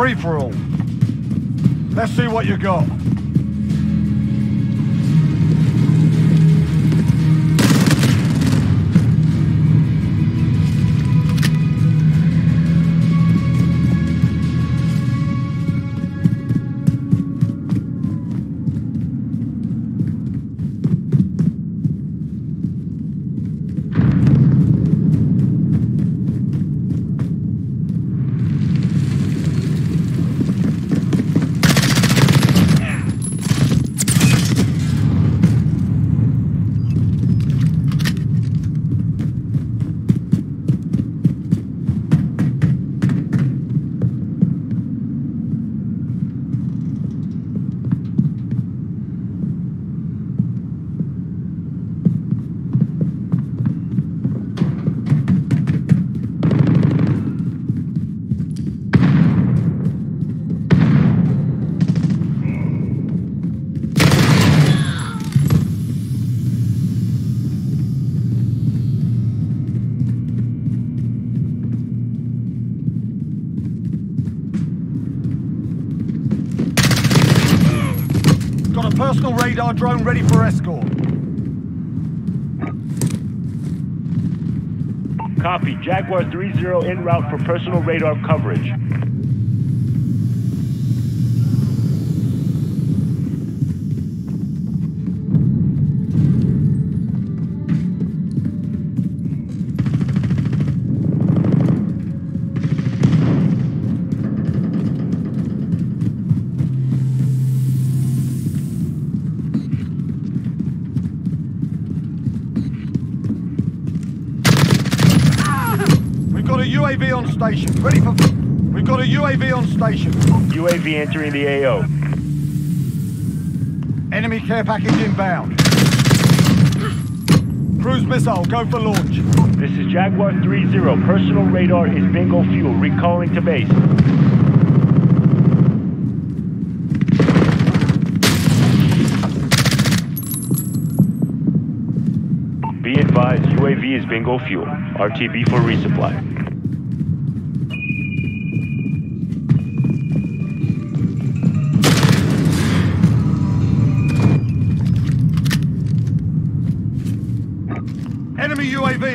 free-for-all. Let's see what you got. Personal radar drone ready for escort. Copy. Jaguar 3-0 en route for personal radar coverage. UAV on station. Ready for... We've got a UAV on station. UAV entering the AO. Enemy care package inbound. Cruise missile, go for launch. This is Jaguar 3-0. Personal radar is bingo fuel. Recalling to base. Be advised, UAV is bingo fuel. RTB for resupply.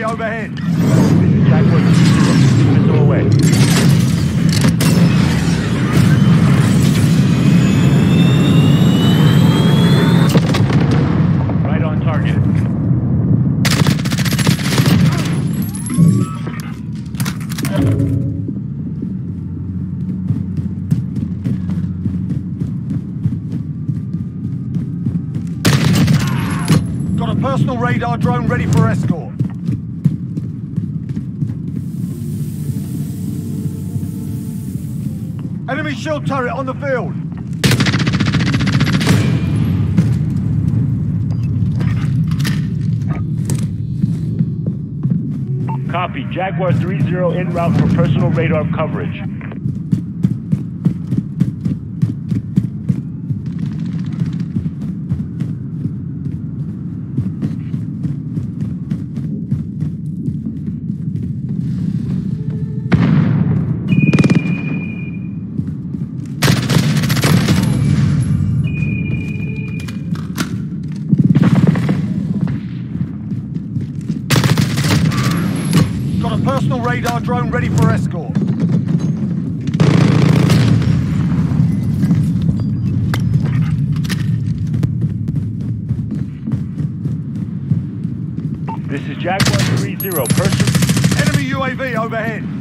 Overhead. This is Jaguar 3-0. Missile away. Right on target. Got a personal radar drone ready for escort. Enemy shield turret on the field. Copy. Jaguar 3-0 en route for personal radar coverage. Radar drone ready for escort. This is Jaguar 3-0. Person... Enemy UAV overhead.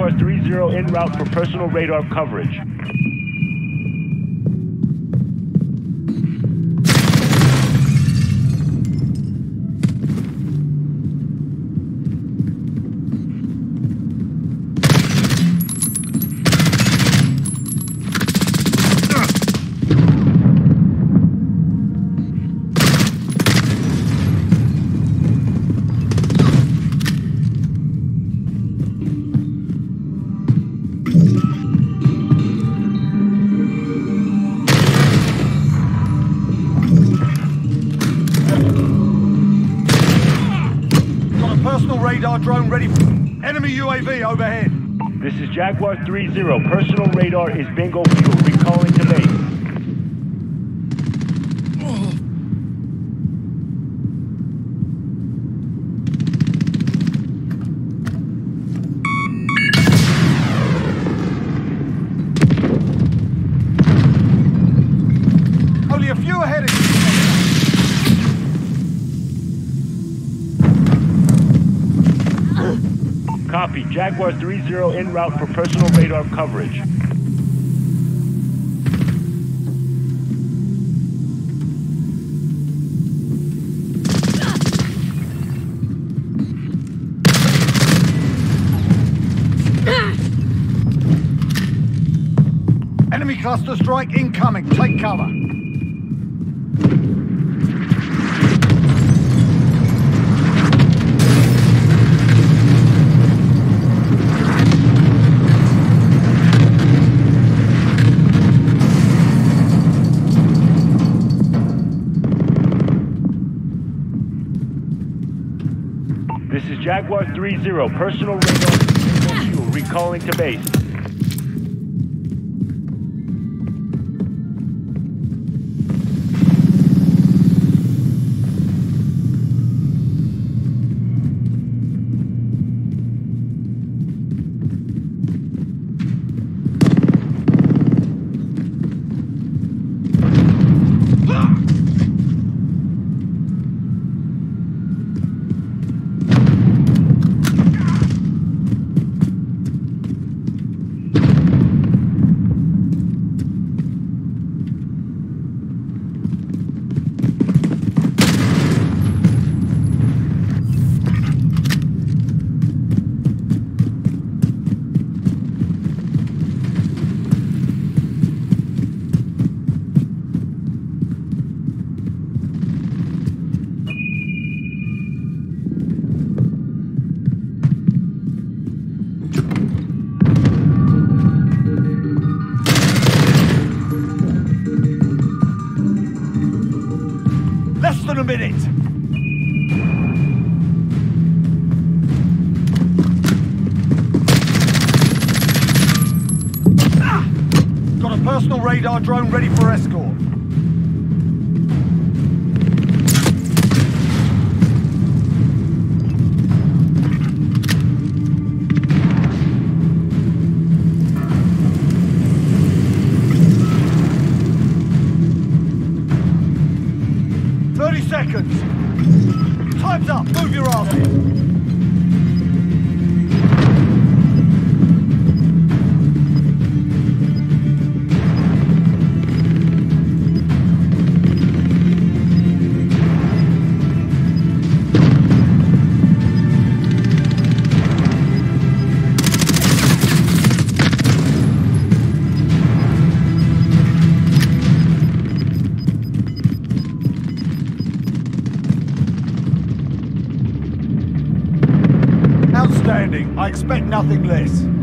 Jaguar 3-0 en route for personal radar coverage. UAV overhead. This is Jaguar 3-0. Personal radar is bingo fuel. Recalling to base. Copy. Jaguar 3-0 en route for personal radar coverage. Enemy cluster strike incoming. Take cover. Jaguar 3-0. Personal radar. Recalling to base. A minute. Ah! Got a personal radar drone ready for escort. Seconds. Time's up. Move your ass Outstanding. I expect nothing less.